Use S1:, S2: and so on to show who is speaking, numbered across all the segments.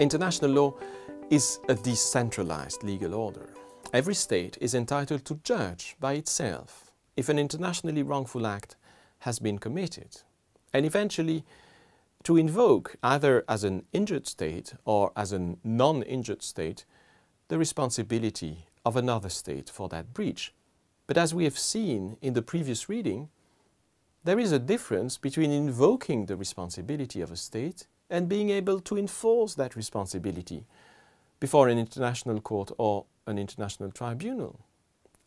S1: International law is a decentralized legal order. Every state is entitled to judge by itself if an internationally wrongful act has been committed and eventually to invoke either as an injured state or as a non-injured state the responsibility of another state for that breach. But as we have seen in the previous reading, there is a difference between invoking the responsibility of a state and being able to enforce that responsibility before an international court or an international tribunal.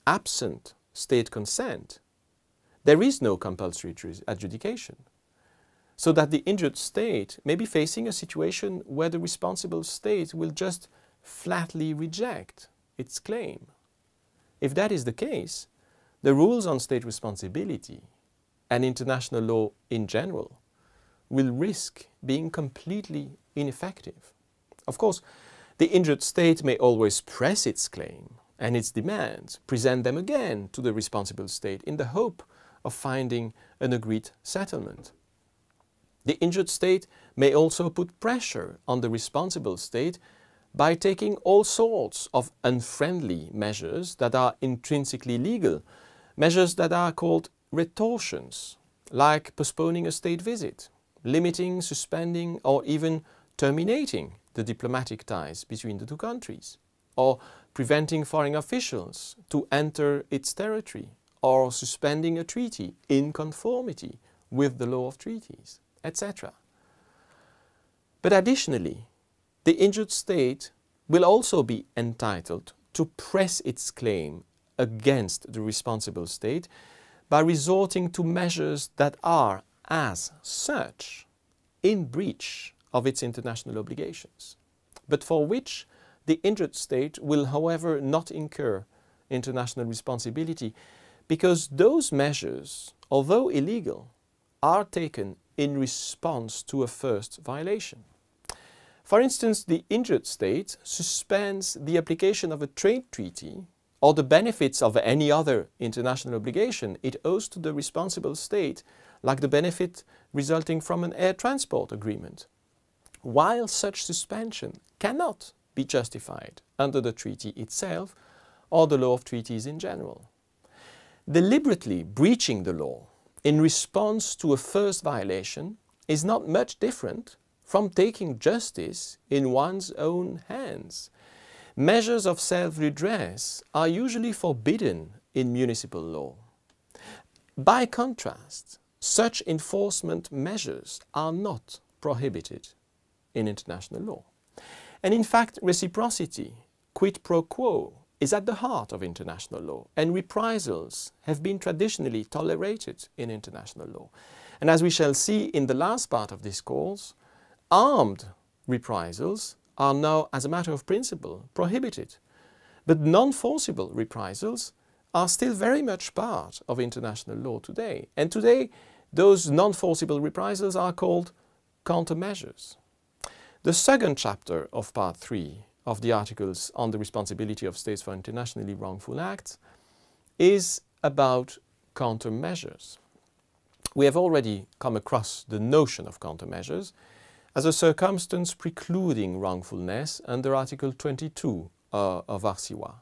S1: Absent state consent, there is no compulsory adjudication. So that the injured state may be facing a situation where the responsible state will just flatly reject its claim. If that is the case, the rules on state responsibility and international law in general will risk being completely ineffective. Of course, the injured state may always press its claim and its demands, present them again to the responsible state in the hope of finding an agreed settlement. The injured state may also put pressure on the responsible state by taking all sorts of unfriendly measures that are intrinsically legal, measures that are called retortions, like postponing a state visit, limiting, suspending, or even terminating the diplomatic ties between the two countries, or preventing foreign officials to enter its territory, or suspending a treaty in conformity with the law of treaties, etc. But additionally, the injured state will also be entitled to press its claim against the responsible state by resorting to measures that are, as such, in breach of its international obligations, but for which the injured state will, however, not incur international responsibility because those measures, although illegal, are taken in response to a first violation. For instance, the injured state suspends the application of a trade treaty or the benefits of any other international obligation it owes to the responsible state, like the benefit resulting from an air transport agreement, while such suspension cannot be justified under the treaty itself or the law of treaties in general. Deliberately breaching the law in response to a first violation is not much different from taking justice in one's own hands. Measures of self-redress are usually forbidden in municipal law. By contrast, such enforcement measures are not prohibited in international law. And in fact, reciprocity, quid pro quo, is at the heart of international law, and reprisals have been traditionally tolerated in international law. And as we shall see in the last part of this course, armed reprisals are now, as a matter of principle, prohibited. But non-forcible reprisals are still very much part of international law today. And today, those non-forcible reprisals are called countermeasures. The second chapter of part 3 of the articles on the responsibility of states for internationally wrongful acts is about countermeasures. We have already come across the notion of countermeasures as a circumstance precluding wrongfulness under Article 22 uh, of ARSIWA.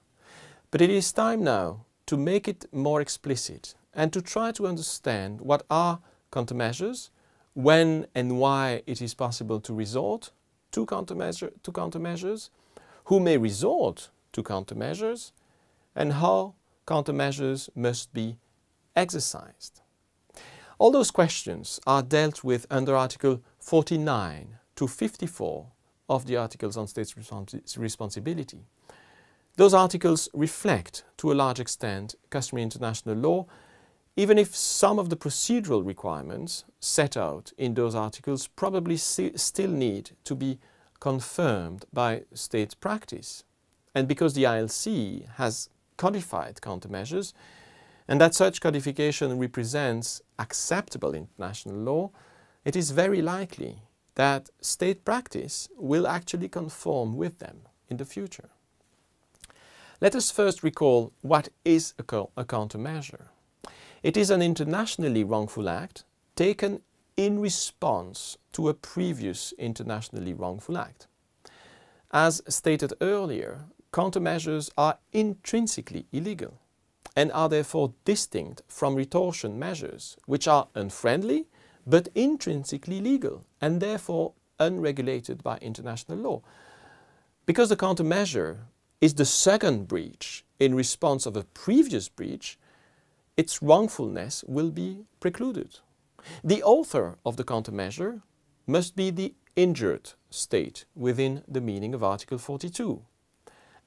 S1: But it is time now to make it more explicit and to try to understand what are countermeasures, when and why it is possible to resort to, countermeasure, to countermeasures, who may resort to countermeasures, and how countermeasures must be exercised. All those questions are dealt with under Article 49 to 54 of the Articles on States Responsibility. Those articles reflect, to a large extent, customary international law, even if some of the procedural requirements set out in those articles probably still need to be confirmed by state practice. And because the ILC has codified countermeasures, and that such codification represents acceptable international law, it is very likely that state practice will actually conform with them in the future. Let us first recall what is a, a countermeasure. It is an internationally wrongful act taken in response to a previous internationally wrongful act. As stated earlier, countermeasures are intrinsically illegal and are therefore distinct from retortion measures, which are unfriendly but intrinsically legal and therefore unregulated by international law. Because the countermeasure is the second breach in response of a previous breach, its wrongfulness will be precluded. The author of the countermeasure must be the injured state within the meaning of Article 42.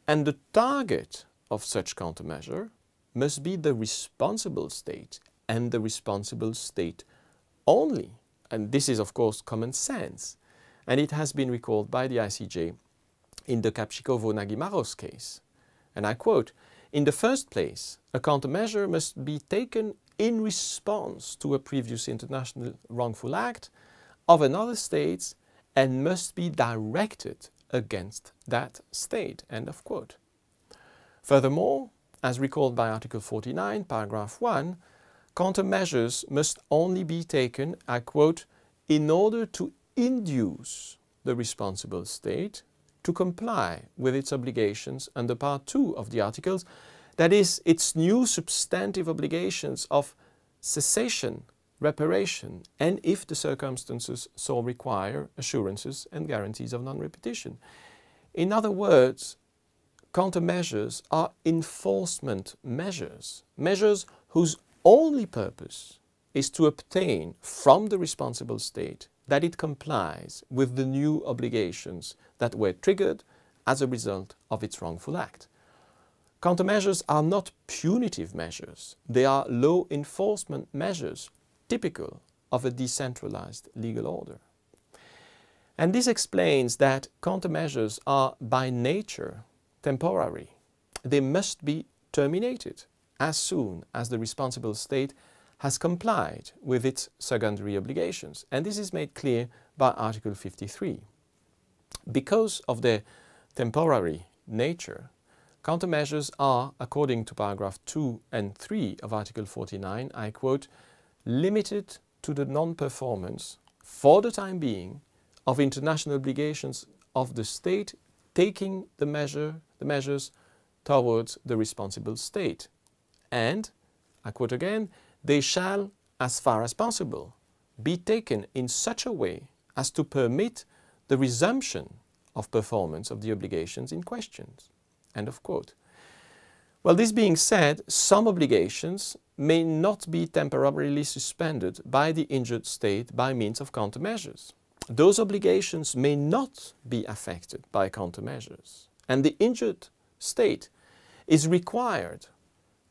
S1: And the target of such countermeasure must be the responsible state and the responsible state only. And this is, of course, common sense. And it has been recalled by the ICJ in the Gabčíkovo-Nagymaros case. And I quote, in the first place, a countermeasure must be taken in response to a previous international wrongful act of another state and must be directed against that state. End of quote. Furthermore, as recalled by Article 49, paragraph 1, countermeasures must only be taken, I quote, in order to induce the responsible state to comply with its obligations under Part 2 of the Articles, that is, its new substantive obligations of cessation, reparation, and if the circumstances so require, assurances and guarantees of non-repetition. In other words, countermeasures are enforcement measures, measures whose only purpose is to obtain from the responsible state that it complies with the new obligations that were triggered as a result of its wrongful act. Countermeasures are not punitive measures. They are law enforcement measures typical of a decentralized legal order. And this explains that countermeasures are by nature temporary. They must be terminated as soon as the responsible state has complied with its secondary obligations. And this is made clear by Article 53. Because of their temporary nature, countermeasures are, according to paragraph 2 and 3 of Article 49, I quote, limited to the non-performance, for the time being, of international obligations of the state taking the measure the measures towards the responsible state. And, I quote again, they shall, as far as possible, be taken in such a way as to permit the resumption of performance of the obligations in question. End of quote. Well, this being said, some obligations may not be temporarily suspended by the injured state by means of countermeasures. Those obligations may not be affected by countermeasures and the injured state is required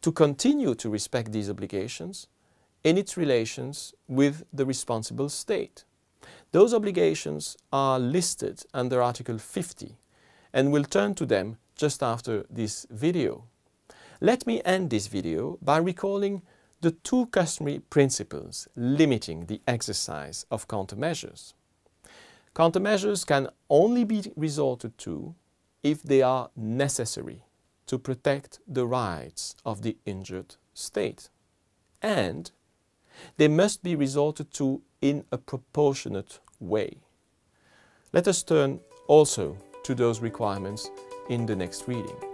S1: to continue to respect these obligations in its relations with the responsible state. Those obligations are listed under Article 50 and we'll turn to them just after this video. Let me end this video by recalling the two customary principles limiting the exercise of countermeasures. Countermeasures can only be resorted to if they are necessary to protect the rights of the injured state. And they must be resorted to in a proportionate way. Let us turn also to those requirements in the next reading.